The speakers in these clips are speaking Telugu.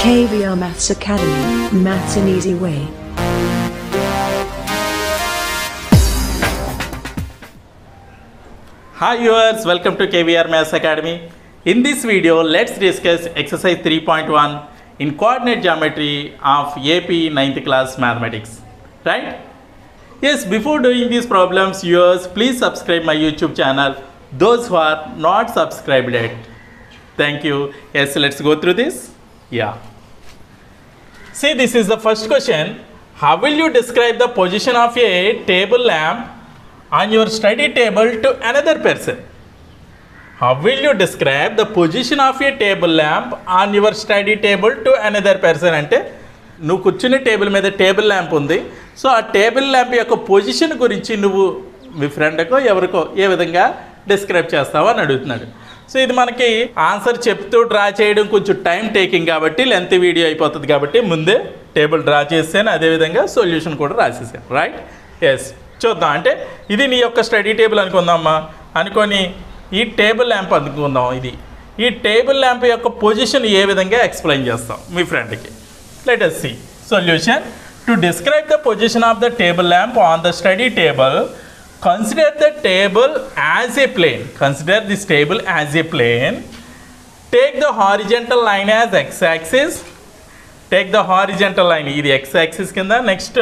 KVR Maths Academy, Maths an Easy Way. Hi viewers, welcome to KVR Maths Academy. In this video, let's discuss exercise 3.1 in coordinate geometry of AP 9th class mathematics. Right? Yes, before doing these problems, viewers, please subscribe my YouTube channel. Those who are not subscribed yet. Thank you. Yes, let's go through this. Yeah. See, this is the first question. How will you describe the position of a table lamp on your study table to another person? How will you describe the position of a table lamp on your study table to another person అంటే నువ్వు కూర్చునే టేబుల్ మీద టేబుల్ ల్యాంప్ ఉంది సో ఆ టేబుల్ ల్యాంప్ యొక్క పొజిషన్ గురించి నువ్వు మీ ఫ్రెండ్కో ఎవరికో ఏ విధంగా డిస్క్రైబ్ చేస్తావో అని అడుగుతున్నాడు సో ఇది మనకి ఆన్సర్ చెప్తూ డ్రా చేయడం కొంచెం టైం టేకింగ్ కాబట్టి లెంత్ వీడియో అయిపోతుంది కాబట్టి ముందే టేబుల్ డ్రా చేసాను అదేవిధంగా సొల్యూషన్ కూడా రాసేసాను. రైట్ ఎస్ చూద్దాం. అంటే ఇది నీ యొక్క స్టడీ టేబుల్ అనుకుందామా? అనుకొని ఈ టేబుల్ ల్యాంప్ అనుకుందాం ఇది. ఈ టేబుల్ ల్యాంప్ యొక్క పొజిషన్ ఏ విధంగా ఎక్స్ప్లెయిన్ చేస్తాం మీ ఫ్రెండ్కి? Let us see. Solution to describe the position of the table lamp on the study table consider the table as a plane consider this table as a plane take the horizontal line as X axis take the horizontal line ఇది ఎక్స్ యాక్సిస్ కింద next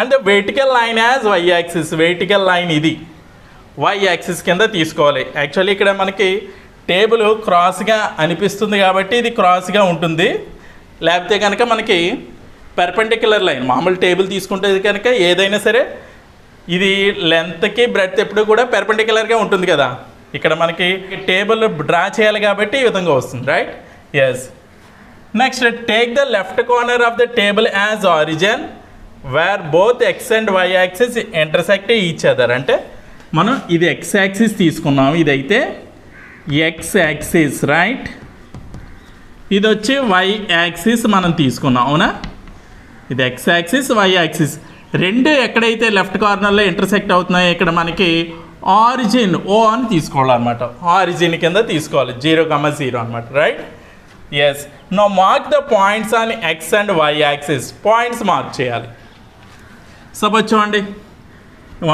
and vertical line as Y axis vertical line ఇది వై యాక్సిస్ కింద తీసుకోవాలి యాక్చువల్లీ ఇక్కడ మనకి టేబుల్ క్రాస్గా అనిపిస్తుంది కాబట్టి ఇది క్రాస్గా ఉంటుంది లేకపోతే కనుక మనకి పెర్పెండిక్యులర్ లైన్ మామూలు టేబుల్ తీసుకుంటే కనుక ఏదైనా సరే ఇది లెంత్కి బ్రెడ్త్ ఎప్పుడు కూడా పెర్పెండిక్యులర్గా ఉంటుంది కదా. ఇక్కడ మనకి టేబుల్ డ్రా చేయాలి కాబట్టి ఈ విధంగా వస్తుంది right yes next take the left corner of the table as origin where both X and Y axis intersect each other అంటే మనం ఇది ఎక్స్ యాక్సిస్ తీసుకున్నాం ఇదైతే ఎక్స్ యాక్సిస్ రైట్ ఇది వచ్చి వై యాక్సిస్ మనం తీసుకున్నాం అవునా? ఇది ఎక్స్ యాక్సిస్ వై యాక్సిస్ రెండు ఎక్కడైతే లెఫ్ట్ కార్నర్లో ఇంటర్సెక్ట్ అవుతున్నాయో ఇక్కడ మనకి ఆరిజిన్ ఓ అని తీసుకోవాలన్నమాట. ఆరిజిన్ కింద తీసుకోవాలి. జీరో కమ్మ జీరో అనమాట right yes no mark the points on X and Y axis points mark చేయాలి. సపోజ్ చూడండి.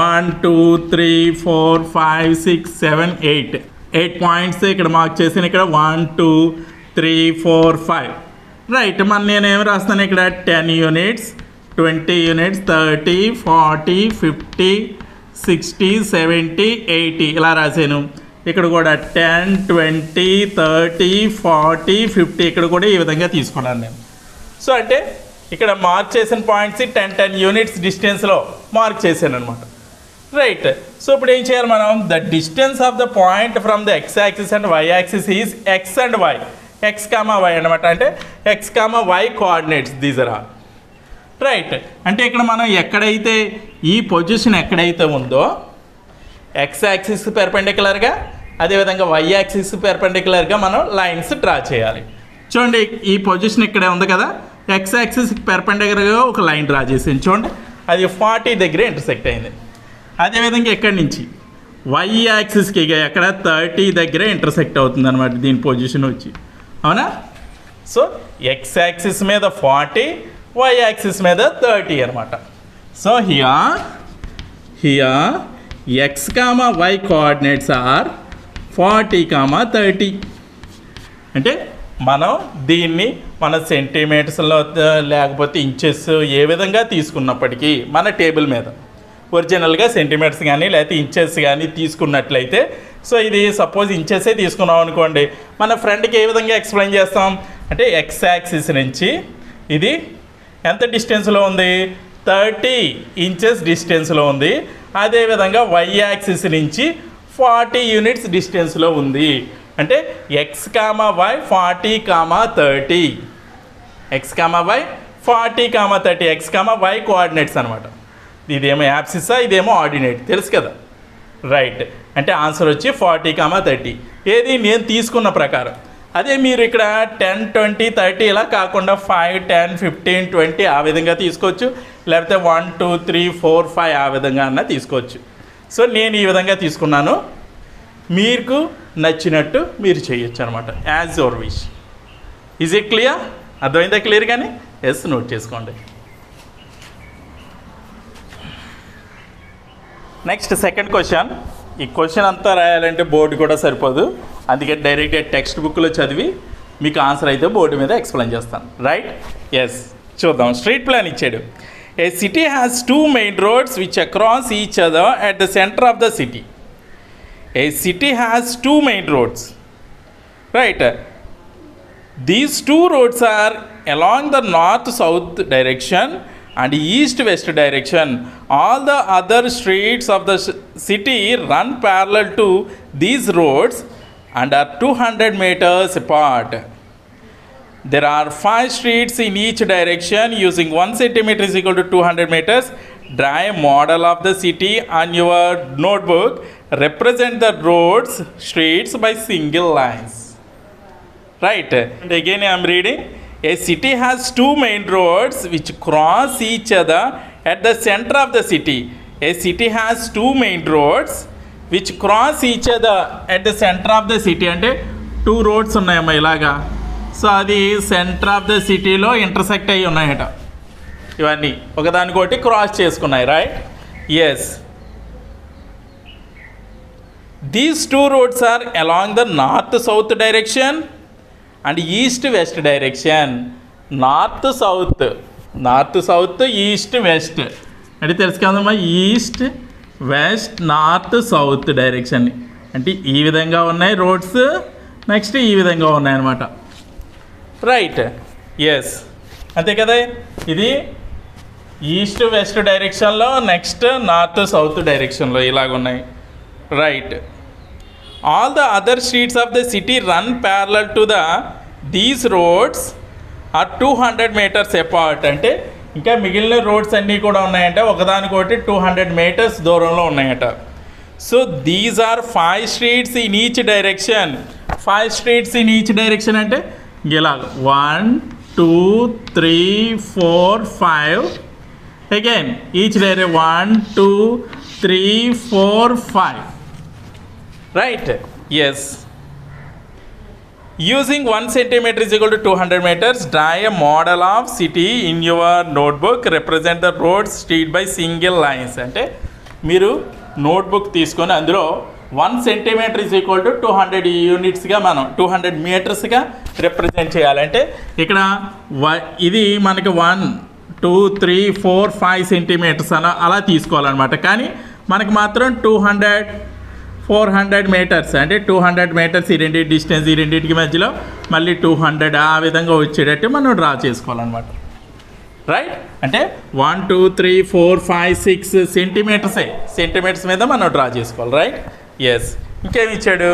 One two three four five six seven eight eight points ఇక్కడ మార్క్ చేసిన ఇక్కడ one two three four five right మన నేనేం రాస్తాను ఇక్కడ? Ten units twenty units thirty forty fifty sixty seventy eighty ఇలా రాశాను. ఇక్కడ కూడా ten twenty thirty forty fifty ఇక్కడ కూడా ఈ విధంగా తీసుకున్నాను నేను. సో అంటే ఇక్కడ మార్క్ చేసిన పాయింట్స్ టెన్ టెన్ యూనిట్స్ డిస్టెన్స్లో మార్క్ చేశాను అనమాట రైట్. సో ఇప్పుడు ఏం చేయాలి మనం? The distance of the point from the X axis and Y axis is X and Y. X comma Y అనమాట అంటే X comma Y coordinates. These are all right అంటే ఇక్కడ మనం ఎక్కడైతే ఈ పొజిషన్ ఎక్కడైతే ఉందో ఎక్స్ యాక్సిస్ పెర్పెండిక్యులర్గా అదేవిధంగా వై యాక్సిస్ పెర్పెండిక్యులర్గా మనం లైన్స్ డ్రా చేయాలి. చూడండి ఈ పొజిషన్ ఇక్కడే ఉంది కదా? ఎక్స్ యాక్సిస్ పెర్పెండిక్యులర్గా ఒక లైన్ డ్రా చేసింది. చూడండి అది ఫార్టీ దగ్గర ఇంటర్సెక్ట్ అయింది. అదేవిధంగా ఎక్కడి నుంచి? వై యాక్సిస్కి ఇక ఎక్కడ థర్టీ దగ్గర ఇంటర్సెక్ట్ అవుతుంది అనమాట దీని పొజిషన్ వచ్చి. అవునా? సో ఎక్స్ యాక్సిస్ మీద ఫార్టీ వై యాక్సిస్ మీద థర్టీ అనమాట so here here X comma Y coordinates are forty comma thirty అంటే మనం దీన్ని మన సెంటీమీటర్స్లో లేకపోతే ఇంచెస్ ఏ విధంగా తీసుకున్నప్పటికీ మన టేబుల్ మీద. ఒరిజినల్గా సెంటీమీటర్స్ కానీ లేకపోతే ఇంచెస్ కానీ తీసుకున్నట్లయితే సో ఇది సపోజ్ ఇంచెసే తీసుకున్నాం అనుకోండి. మన ఫ్రెండ్కి ఏ విధంగా ఎక్స్ప్లెయిన్ చేస్తాం? అంటే ఎక్స్ యాక్సిస్ నుంచి ఇది ఎంత డిస్టెన్స్లో ఉంది? థర్టీ ఇంచెస్ డిస్టెన్స్లో ఉంది. అదేవిధంగా వై యాక్సిస్ నుంచి ఫార్టీ యూనిట్స్ డిస్టెన్స్లో ఉంది. అంటే X comma Y forty comma thirty. X comma Y forty comma thirty. X comma Y coordinates అనమాట ఇదేమో యాప్సిసా ఇదేమో ఆర్డినేట్. తెలుసు కదా? రైట్. అంటే ఆన్సర్ వచ్చి ఫార్టీ కామా థర్టీ. ఏది నేను తీసుకున్న ప్రకారం. అదే మీరు ఇక్కడ టెన్ ట్వంటీ థర్టీ ఇలా కాకుండా ఫైవ్ టెన్ ఫిఫ్టీన్ ట్వంటీ ఆ విధంగా తీసుకోవచ్చు. లేకపోతే one two three four five ఆ విధంగా అన్న తీసుకోవచ్చు. సో నేను ఈ విధంగా తీసుకున్నాను. మీకు నచ్చినట్టు మీరు చేయొచ్చు అనమాట as your wish is it clear అర్థమైందా క్లియర్ కానీ ఎస్ నోట్ చేసుకోండి. నెక్స్ట్ సెకండ్ క్వశ్చన్ ఈ క్వశ్చన్ అంతా రాయాలంటే బోర్డు కూడా సరిపోదు. అందుకే డైరెక్ట్ టెక్స్ట్ బుక్లో చదివి మీకు ఆన్సర్ అయితే బోర్డు మీద ఎక్స్ప్లెయిన్ చేస్తాను. రైట్ ఎస్ చూద్దాం. స్ట్రీట్ ప్లాన్ ఇచ్చాడు. A city has two main roads which across each other at the centre of the city a city has two main roads right these two roads are along the north south direction and east west direction all the other streets of the city run parallel to these roads and are 200 meters apart. There are five streets in each direction using 1 centimeter is equal to 200 meters. Draw a model of the city on your notebook. Represent the roads, streets by single lines. Right. And again, I am reading. A city has two main roads which cross each other at the center of the city. A city has two main roads which cross each the at the centre of the city అంటే టూ రోడ్స్ ఉన్నాయమ్మా ఇలాగా. సో అది సెంటర్ ఆఫ్ ద సిటీలో ఇంటర్సెక్ట్ అయ్యి ఉన్నాయట. ఇవన్నీ. ఒకదానికోటి క్రాస్ చేసుకున్నాయి right yes these two roads are along the north south direction and east west direction north south north south east west అంటే తెలుసు కదమ్మా east west north south direction అంటే ఈ విధంగా ఉన్నాయి రోడ్స్ నెక్స్ట్ ఈ విధంగా ఉన్నాయన్నమాట రైట్ ఎస్ అంతే కదా? ఇది ఈస్ట్ వెస్ట్ డైరెక్షన్లో నెక్స్ట్ నార్త్ సౌత్ డైరెక్షన్లో ఇలాగున్నాయి right all the other streets of the city run run parallel to the these roads are 200 meters apart. అంటే ఇంకా మిగిలిన రోడ్స్ అన్నీ కూడా ఉన్నాయంటే ఒకదానికొకటి టూ హండ్రెడ్ మీటర్స్ దూరంలో ఉన్నాయట. So these are five streets in each direction five streets in each direction అంటే ఇలా one two three four five again each direct one two three four five right yes yes using 1 centimeter is equal to 200 meters draw a model of city in your notebook. Represent the roads street by single అంటే మీరు నోట్బుక్ తీసుకొని అందులో one centimetre is equal to two hundred యూనిట్స్గా మనం టూ హండ్రెడ్ మీటర్స్గా రిప్రజెంట్ చేయాలంటే ఇక్కడ వ ఇది మనకి one two three four five centimetres అలా అలా తీసుకోవాలన్నమాట కానీ మనకి మాత్రం two hundred four hundred metres అంటే టూ హండ్రెడ్ మీటర్స్ ఈ రెండింటి డిస్టెన్స్ ఈ రెండింటికి మధ్యలో మళ్ళీ టూ హండ్రెడ్ ఆ విధంగా వచ్చేటట్టు మనం డ్రా చేసుకోవాలన్నమాట. రైట్ అంటే one two three four five six సెంటీమీటర్సే. Centimetres మీద మనం డ్రా చేసుకోవాలి. రైట్ ఎస్ ఇంకేమి ఇచ్చాడు?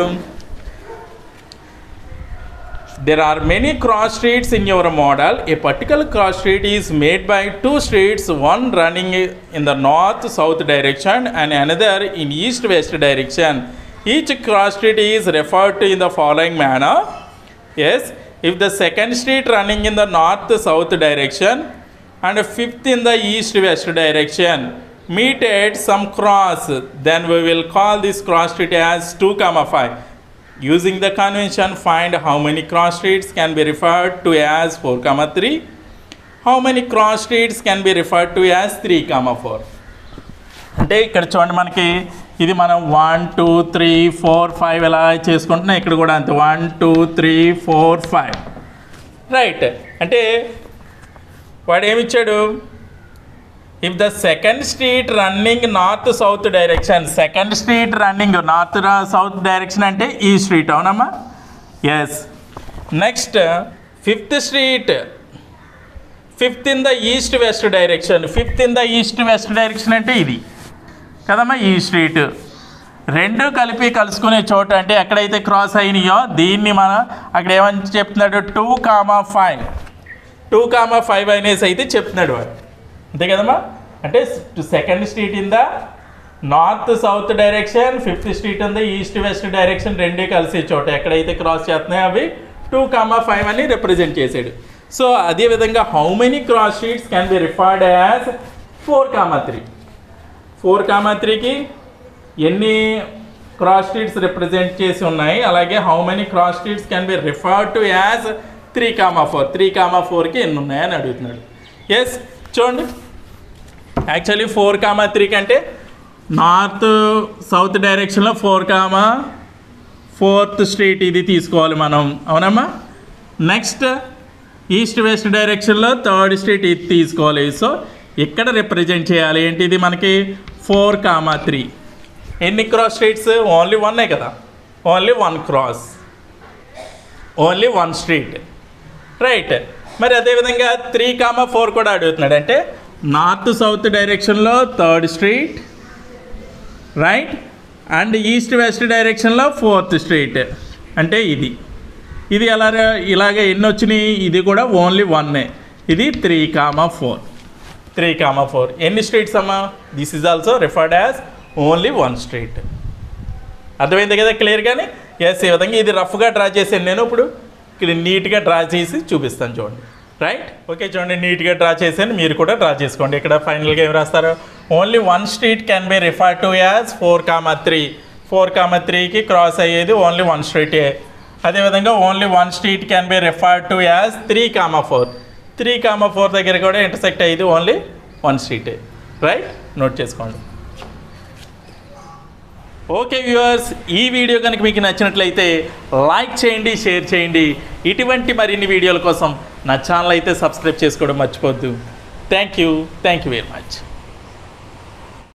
There are many cross streets in your model. A particular cross street is made by two streets, one running in the north south direction and another in east west direction. Each cross street is referred to in the following manner. Yes, if the second street running in the north south direction and fifth in the east west direction meet at some cross, then we will call this cross street as 2 comma 5. Using the convention, find how many cross streets can be referred to as 4 comma 3. How many cross streets can be referred to as 3 comma 4. అంటే ఇక్కడ చూడండి మనకి ఇది మనం one two three four five ఎలా చేసుకుంటున్నాం ఇక్కడ కూడా అంతే one two three four five right అంటే వాడు ఏమిచ్చాడు if the second street running north south direction second street running north south direction అంటే ఈ స్ట్రీట్ అవునమ్మా? Yes next fifth street fifth in the east west direction fifth in the east west direction అంటే ఇది. కదమ్మా ఈ స్ట్రీట్ రెండు కలిపి కలుసుకునే చోట అంటే ఎక్కడైతే క్రాస్ అయినాయో దీన్ని మనం అక్కడ ఏమని చెప్తున్నాడు? Two comma five two comma five అనేసి అయితే చెప్తున్నాడు వాడు. అంతే కదమ్మా? అంటే second street in the north south direction fifth street in the east west direction రెండే కలిసే చోట. ఎక్కడైతే క్రాస్ చేస్తున్నాయో అవి టూ కామా ఫైవ్ అని రిప్రజెంట్ చేసాడు సో అదేవిధంగా how many cross streets can be referred as four comma three four comma త్రీకి ఎన్ని క్రాస్ స్ట్రీట్స్ రిప్రజెంట్ చేసి ఉన్నాయి? అలాగే how many cross streets can be referred to as three comma four three comma ఫోర్కి ఎన్ని ఉన్నాయని అడుగుతున్నాడు. ఎస్ చూడండి. యాక్చువల్లీ ఫోర్ కామా త్రీ కంటే నార్త్ సౌత్ డైరెక్షన్లో ఫోర్ కామా ఫోర్త్ స్ట్రీట్ ఇది తీసుకోవాలి మనం. అవునమ్మా? నెక్స్ట్ ఈస్ట్ వెస్ట్ డైరెక్షన్లో థర్డ్ స్ట్రీట్ ఇది తీసుకోవాలి. సో ఇక్కడ రిప్రజెంట్ చేయాలి. ఏంటి ఇది మనకి? ఫోర్ కామా త్రీ ఎన్ని క్రాస్ స్ట్రీట్స్ ఓన్లీ వన్నే కదా? Only one cross only one street right మరి అదేవిధంగా త్రీ కామా ఫోర్ కూడా అడుగుతున్నాడు. అంటే నార్త్ సౌత్ డైరెక్షన్లో third street right and east west డైరెక్షన్లో ఫోర్త్ స్ట్రీట్ అంటే ఇది. ఇది ఎలా ఇలాగ ఎన్ని వచ్చినాయి? ఇది కూడా ఓన్లీ వన్నే ఇది three comma four three comma four ఎన్ని స్ట్రీట్స్ అమ్మా? This is also referred as only one street అర్థమైంది కదా క్లియర్గానే ఎస్ ఈ విధంగా ఇది రఫ్గా డ్రా చేశాను నేను ఇప్పుడు. ఇది నీట్గా డ్రా చేసి చూపిస్తాను చూడండి. రైట్ ఓకే చూడండి నీట్గా డ్రా చేశాను. మీరు కూడా డ్రా చేసుకోండి. ఇక్కడ ఫైనల్గా ఏం రాస్తారు? Only one street can be refer to as four comma three four comma త్రీకి క్రాస్ అయ్యేది ఓన్లీ వన్ స్ట్రీటే అదేవిధంగా only one street can be refer to as three comma four three comma four దగ్గర కూడా ఇంటర్సెక్ట్ అయ్యేది ఓన్లీ వన్ స్ట్రీటే రైట్ నోట్ చేసుకోండి. ఓకే వ్యూవర్స్ ఈ వీడియో కనుక మీకు నచ్చినట్లయితే లైక్ చేయండి షేర్ చేయండి. ఇటువంటి మరిన్ని వీడియోల కోసం నా ఛానల్ అయితే సబ్స్క్రైబ్ చేసుకోవడం మర్చిపోద్దు thank you thank you very much